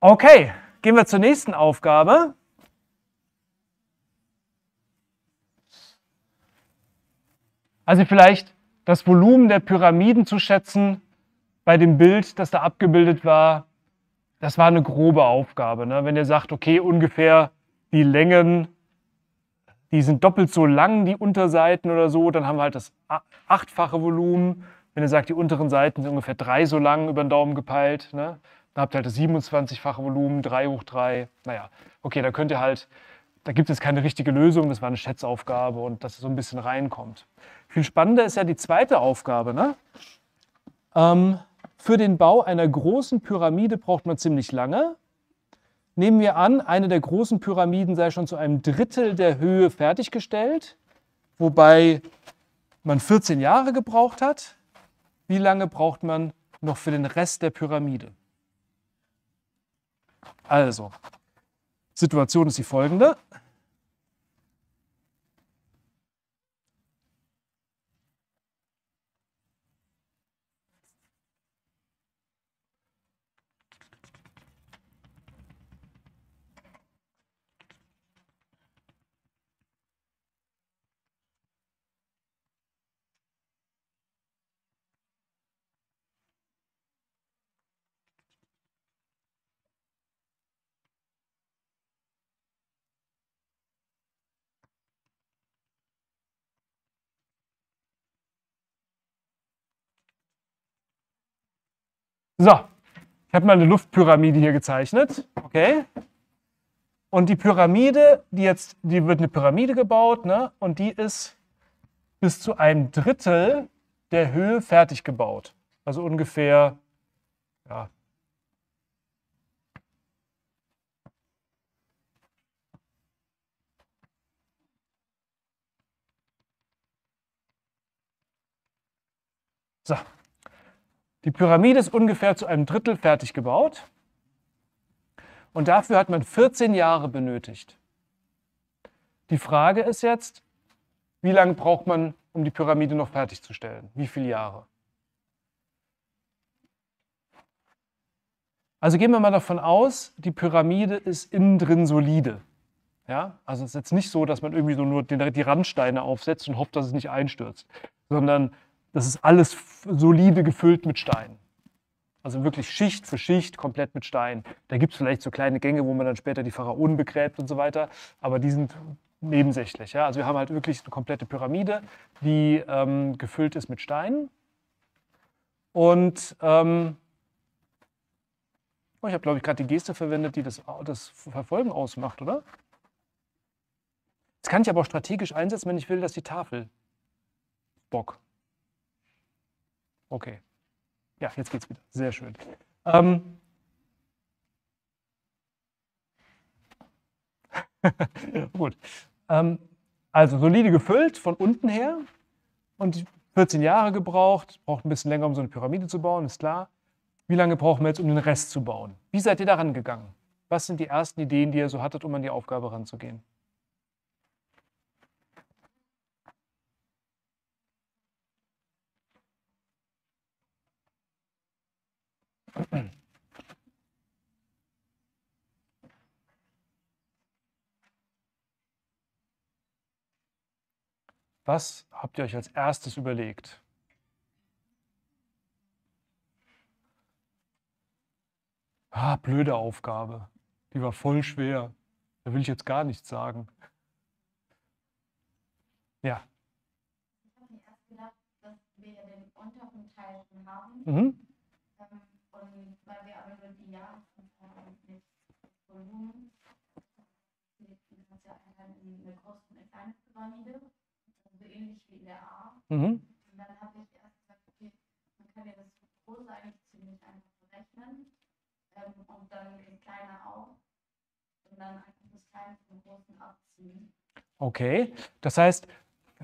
Okay, gehen wir zur nächsten Aufgabe. Also vielleicht das Volumen der Pyramiden zu schätzen bei dem Bild, das da abgebildet war, das war eine grobe Aufgabe. Ne? Wenn ihr sagt, okay, ungefähr die Längen, die sind doppelt so lang, die Unterseiten oder so, dann haben wir halt das achtfache Volumen. Wenn ihr sagt, die unteren Seiten sind ungefähr drei so lang über den Daumen gepeilt, ne? Dann habt ihr halt das 27-fache Volumen, 3 hoch 3. Naja, okay, da könnt ihr halt, da gibt es keine richtige Lösung, das war eine Schätzaufgabe und dass es so ein bisschen reinkommt. Viel spannender ist ja die zweite Aufgabe. Ne? Ähm, für den Bau einer großen Pyramide braucht man ziemlich lange. Nehmen wir an, eine der großen Pyramiden sei schon zu einem Drittel der Höhe fertiggestellt, wobei man 14 Jahre gebraucht hat. Wie lange braucht man noch für den Rest der Pyramide? Also, Situation ist die folgende. So, ich habe mal eine Luftpyramide hier gezeichnet. Okay. Und die Pyramide, die jetzt, die wird eine Pyramide gebaut, ne? Und die ist bis zu einem Drittel der Höhe fertig gebaut. Also ungefähr, ja. So, die Pyramide ist ungefähr zu einem Drittel fertig gebaut und dafür hat man 14 Jahre benötigt. Die Frage ist jetzt, wie lange braucht man, um die Pyramide noch fertigzustellen? Wie viele Jahre? Also gehen wir mal davon aus, die Pyramide ist innen drin solide. Ja? Also es ist jetzt nicht so, dass man irgendwie so nur die Randsteine aufsetzt und hofft, dass es nicht einstürzt, sondern das ist alles solide gefüllt mit Stein. Also wirklich Schicht für Schicht komplett mit Stein. Da gibt es vielleicht so kleine Gänge, wo man dann später die Pharaonen begräbt und so weiter, aber die sind nebensächlich. Ja? Also wir haben halt wirklich eine komplette Pyramide, die ähm, gefüllt ist mit Stein. Und ähm, oh, ich habe, glaube ich, gerade die Geste verwendet, die das, das Verfolgen ausmacht, oder? Das kann ich aber auch strategisch einsetzen, wenn ich will, dass die Tafel Bock. Okay. Ja, jetzt geht's wieder. Sehr schön. Ähm, Gut. Ähm, also solide gefüllt von unten her und 14 Jahre gebraucht, braucht ein bisschen länger, um so eine Pyramide zu bauen, ist klar. Wie lange brauchen wir jetzt, um den Rest zu bauen? Wie seid ihr daran gegangen? Was sind die ersten Ideen, die ihr so hattet, um an die Aufgabe ranzugehen? Was habt ihr euch als erstes überlegt? Ah, blöde Aufgabe. Die war voll schwer. Da will ich jetzt gar nichts sagen. Ja. Ich habe mir erst gedacht, dass wir den unteren Teil haben. Mhm. Und weil wir aber über die Jahresanzahl nicht Volumen, du kannst ja eine große und eine kleine Pyramide, ähnlich wie in der A. Mhm. Und dann habe ich erst gesagt, okay, man kann ja das große eigentlich ziemlich einfach berechnen ähm, und dann das kleine auch. Und dann einfach das kleine vom großen abziehen. Okay, das heißt,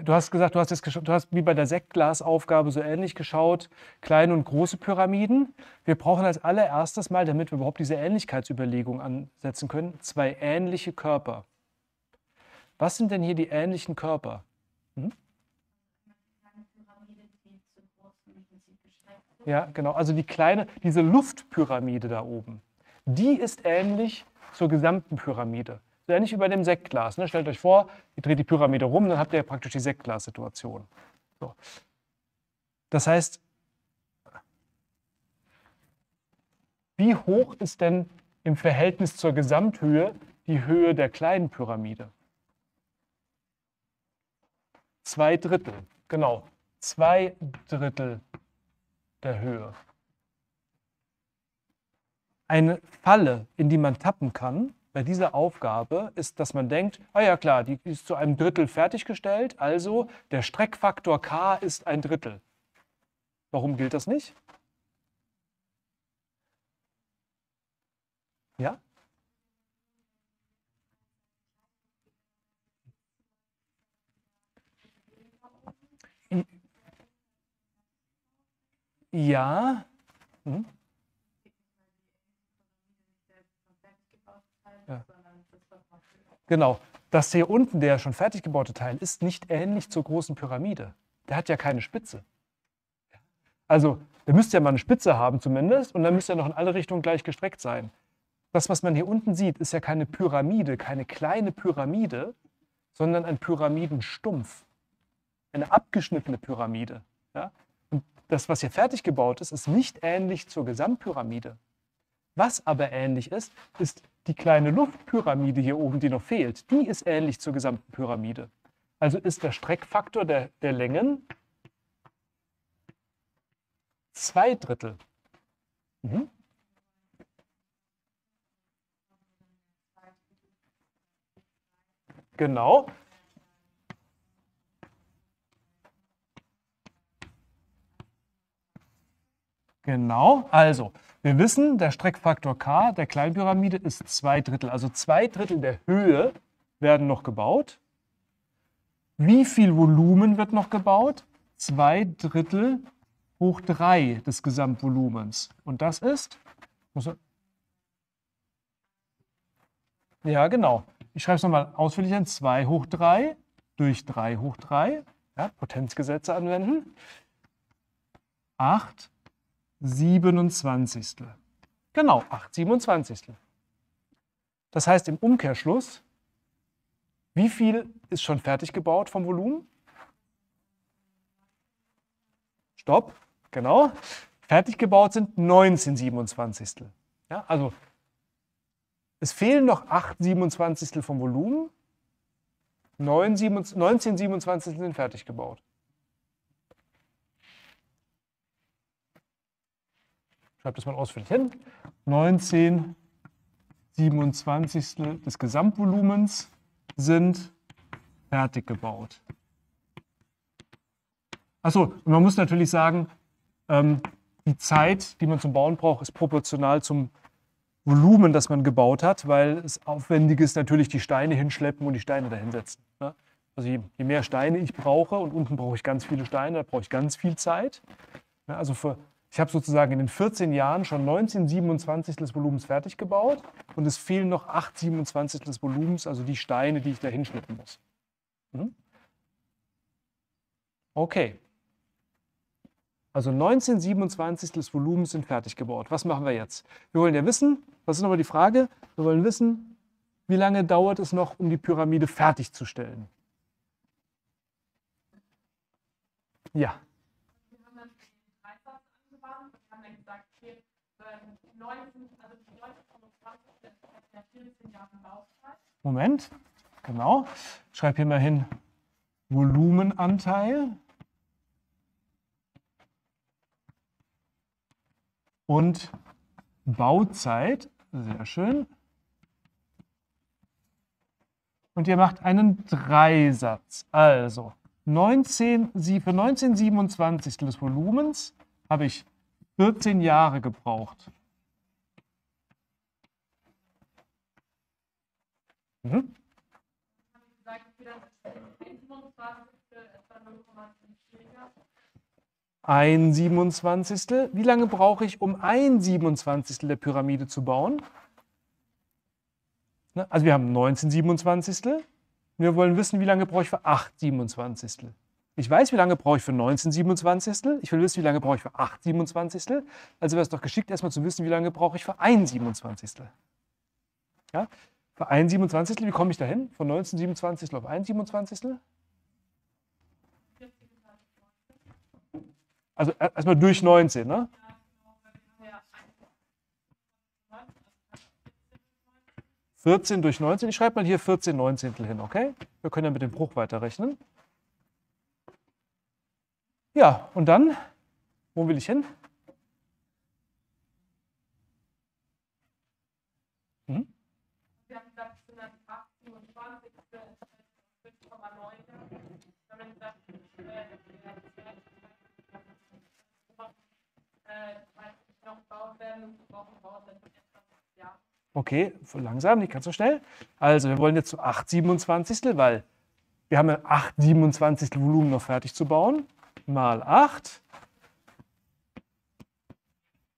Du hast gesagt, du hast, jetzt du hast wie bei der Sektglasaufgabe so ähnlich geschaut, kleine und große Pyramiden. Wir brauchen als allererstes mal, damit wir überhaupt diese Ähnlichkeitsüberlegung ansetzen können, zwei ähnliche Körper. Was sind denn hier die ähnlichen Körper? Ja, genau. Also die kleine, diese Luftpyramide da oben. die ist ähnlich zur gesamten Pyramide. So ähnlich wie bei dem Sektglas. Ne? Stellt euch vor, ihr dreht die Pyramide rum, dann habt ihr praktisch die Sektglas-Situation. So. Das heißt, wie hoch ist denn im Verhältnis zur Gesamthöhe die Höhe der kleinen Pyramide? Zwei Drittel, genau. Zwei Drittel der Höhe. Eine Falle, in die man tappen kann bei dieser Aufgabe, ist, dass man denkt, ah ja klar, die ist zu einem Drittel fertiggestellt, also der Streckfaktor k ist ein Drittel. Warum gilt das nicht? Ja? Ja. Hm? ja. Genau. Das hier unten, der schon fertig gebaute Teil, ist nicht ähnlich zur großen Pyramide. Der hat ja keine Spitze. Also, der müsste ja mal eine Spitze haben zumindest und dann müsste er noch in alle Richtungen gleich gestreckt sein. Das, was man hier unten sieht, ist ja keine Pyramide, keine kleine Pyramide, sondern ein Pyramidenstumpf. Eine abgeschnittene Pyramide. Ja? Das, was hier fertig gebaut ist, ist nicht ähnlich zur Gesamtpyramide. Was aber ähnlich ist, ist die kleine Luftpyramide hier oben, die noch fehlt. Die ist ähnlich zur gesamten Pyramide. Also ist der Streckfaktor der, der Längen zwei Drittel. Mhm. Genau. Genau, also wir wissen, der Streckfaktor k der Kleinpyramide ist zwei Drittel. Also zwei Drittel der Höhe werden noch gebaut. Wie viel Volumen wird noch gebaut? Zwei Drittel hoch drei des Gesamtvolumens. Und das ist? Ja, genau. Ich schreibe es nochmal ausführlich hin. 2 hoch 3 durch 3 hoch 3. Ja, Potenzgesetze anwenden. 8 27. Genau, 8 27. Das heißt im Umkehrschluss, wie viel ist schon fertig gebaut vom Volumen? Stopp, genau. Fertig gebaut sind 19 27. Ja, also es fehlen noch 8 27 vom Volumen. 19 27 sind fertig gebaut. Schreibe das mal ausführlich hin, 19 27 des Gesamtvolumens sind fertig gebaut. Achso, man muss natürlich sagen, ähm, die Zeit, die man zum Bauen braucht, ist proportional zum Volumen, das man gebaut hat, weil es aufwendig ist, natürlich die Steine hinschleppen und die Steine dahinsetzen. Ne? Also je, je, mehr Steine ich brauche und unten brauche ich ganz viele Steine, da brauche ich ganz viel Zeit. Ne? Also für ich habe sozusagen in den 14 Jahren schon 19 27 des Volumens fertig gebaut und es fehlen noch 8 27 des Volumens, also die Steine, die ich da hinschnippen muss. Mhm. Okay. Also 19 27 des Volumens sind fertig gebaut. Was machen wir jetzt? Wir wollen ja wissen, was ist nochmal die Frage? Wir wollen wissen, wie lange dauert es noch, um die Pyramide fertigzustellen? Ja. 19, 1925 ist ja 14 Jahre Laufzeit. Moment, genau. Ich schreibe hier mal hin Volumenanteil und Bauzeit. Sehr schön. Und ihr macht einen Dreisatz. Also 19, für 1927 des Volumens habe ich 14 Jahre gebraucht. Mhm. Ein 27. Wie lange brauche ich, um ein 27. der Pyramide zu bauen? Ne, also wir haben 19 27. Wir wollen wissen, wie lange brauche ich für 8 27. Ich weiß, wie lange brauche ich für 19 27. Ich will wissen, wie lange brauche ich für 8 27. Also wäre es doch geschickt, erstmal zu wissen, wie lange brauche ich für 1 27. Ja? Für 1 27. Wie komme ich dahin? Von 19 27 auf 1 27. Also erstmal durch 19, ne? 14 durch 19. Ich schreibe mal hier 14 Neunzehntel hin, okay? Wir können ja mit dem Bruch weiterrechnen. Ja, und dann, wo will ich hin? Wir haben gesagt, es sind dann 27, 5,9. Dann haben gesagt, noch gebaut werden, brauchen wir auch ja. Okay, langsam, nicht ganz so schnell. Also wir wollen jetzt zu 8 27, weil wir haben ja 8 27 Volumen noch fertig zu bauen. Mal 8.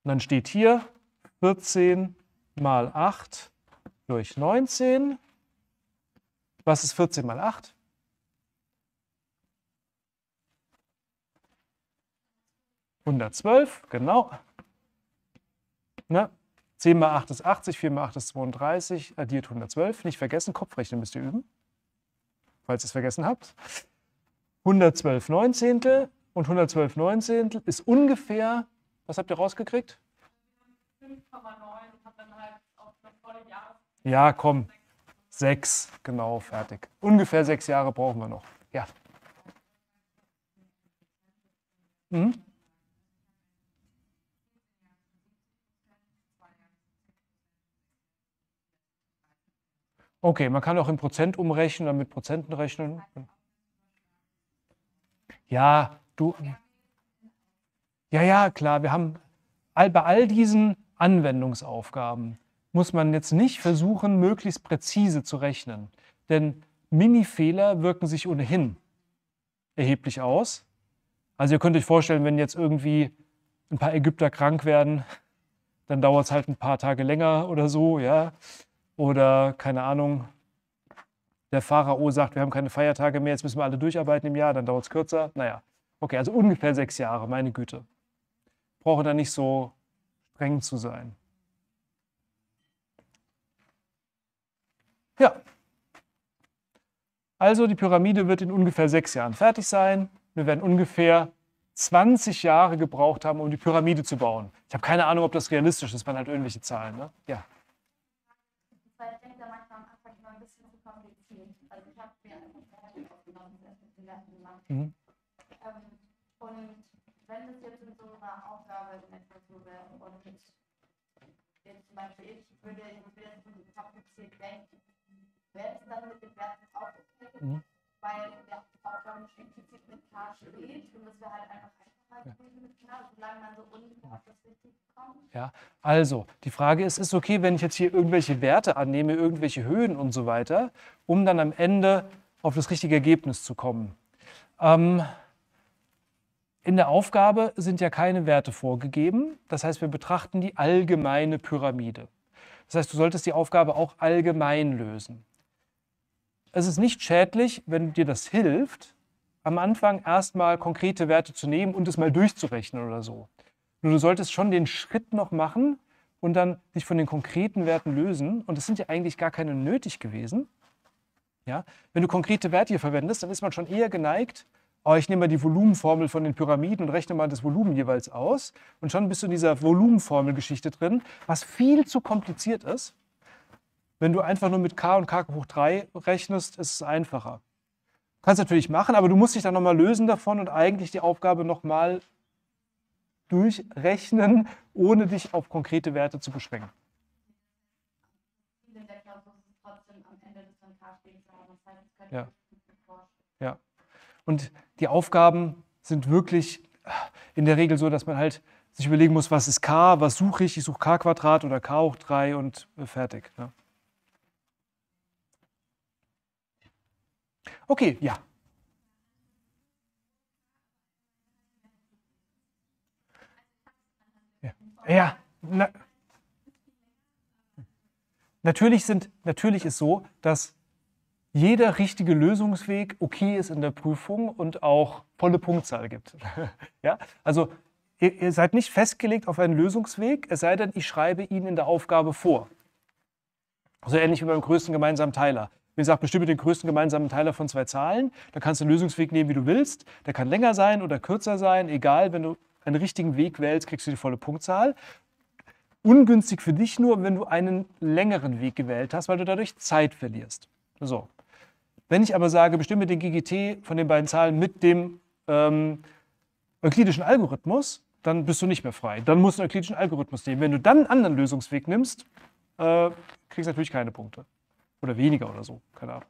Und dann steht hier 14 mal 8 durch 19. Was ist 14 mal 8? Hundertzwölf, genau. Ne? 10 mal 8 ist 80, 4 mal 8 ist 32, addiert 112. Nicht vergessen, Kopfrechnen müsst ihr üben, falls ihr es vergessen habt. 112 Neunzehntel und 112 Neunzehntel ist ungefähr, was habt ihr rausgekriegt? 5,9 und hat dann halt auf eine volle Jahr. Ja, komm, 6, genau, fertig. Ungefähr sechs Jahre brauchen wir noch. Ja. Mhm. Okay, man kann auch in Prozent umrechnen, dann mit Prozenten rechnen. Ja, du. Ja, ja, klar. Wir haben all, bei all diesen Anwendungsaufgaben muss man jetzt nicht versuchen, möglichst präzise zu rechnen. Denn Mini-Fehler wirken sich ohnehin erheblich aus. Also ihr könnt euch vorstellen, wenn jetzt irgendwie ein paar Ägypter krank werden, dann dauert es halt ein paar Tage länger oder so, ja. Oder keine Ahnung, der Pharao sagt, wir haben keine Feiertage mehr, jetzt müssen wir alle durcharbeiten im Jahr, dann dauert es kürzer. Naja, okay, also ungefähr sechs Jahre, meine Güte. Brauche da nicht so streng zu sein. Ja. Also die Pyramide wird in ungefähr sechs Jahren fertig sein. Wir werden ungefähr 20 Jahre gebraucht haben, um die Pyramide zu bauen. Ich habe keine Ahnung, ob das realistisch ist, man hat irgendwelche Zahlen. Ne? Ja. Weil ich denke da manchmal am Anfang immer ein bisschen zu kompliziert. Also ich habe mir einfach Verhältnis das mit Werten gemacht. Mhm. Ähm, und wenn das jetzt in so einer Aufgabe in etwas so wäre und jetzt zum Beispiel ich würde, ich würde jetzt kompliziert denken, wäre es dann mit den Werten auch okay, mhm. weil der Aufgabe schon implizit mit K steht und das wäre halt einfach ja, also die Frage ist, ist okay, wenn ich jetzt hier irgendwelche Werte annehme, irgendwelche Höhen und so weiter, um dann am Ende auf das richtige Ergebnis zu kommen. Ähm, in der Aufgabe sind ja keine Werte vorgegeben. Das heißt, wir betrachten die allgemeine Pyramide. Das heißt, du solltest die Aufgabe auch allgemein lösen. Es ist nicht schädlich, wenn dir das hilft, am Anfang erstmal konkrete Werte zu nehmen und es mal durchzurechnen oder so. Nur du solltest schon den Schritt noch machen und dann dich von den konkreten Werten lösen. Und es sind ja eigentlich gar keine nötig gewesen. Ja? Wenn du konkrete Werte hier verwendest, dann ist man schon eher geneigt, oh, ich nehme mal die Volumenformel von den Pyramiden und rechne mal das Volumen jeweils aus. Und schon bist du in dieser Volumenformelgeschichte drin, was viel zu kompliziert ist. Wenn du einfach nur mit k und k hoch 3 rechnest, ist es einfacher. Kannst natürlich machen, aber du musst dich dann nochmal lösen davon und eigentlich die Aufgabe nochmal durchrechnen, ohne dich auf konkrete Werte zu beschränken. Ja. ja. Und die Aufgaben sind wirklich in der Regel so, dass man halt sich überlegen muss, was ist k, was suche ich? Ich suche k Quadrat oder k hoch 3 und fertig. Ja. Okay, ja. Ja, na, natürlich, sind, natürlich ist so, dass jeder richtige Lösungsweg okay ist in der Prüfung und auch volle Punktzahl gibt. ja? Also ihr, ihr seid nicht festgelegt auf einen Lösungsweg, es sei denn, ich schreibe ihn in der Aufgabe vor. So ähnlich wie beim größten gemeinsamen Teiler. Wie gesagt, bestimme den größten gemeinsamen Teiler von zwei Zahlen. Da kannst du einen Lösungsweg nehmen, wie du willst. Der kann länger sein oder kürzer sein, egal. Wenn du einen richtigen Weg wählst, kriegst du die volle Punktzahl. Ungünstig für dich nur, wenn du einen längeren Weg gewählt hast, weil du dadurch Zeit verlierst. So. Wenn ich aber sage, bestimme den GGT von den beiden Zahlen mit dem ähm, euklidischen Algorithmus, dann bist du nicht mehr frei. Dann musst du einen euklidischen Algorithmus nehmen. Wenn du dann einen anderen Lösungsweg nimmst, äh, kriegst du natürlich keine Punkte. Oder weniger oder so, keine Ahnung.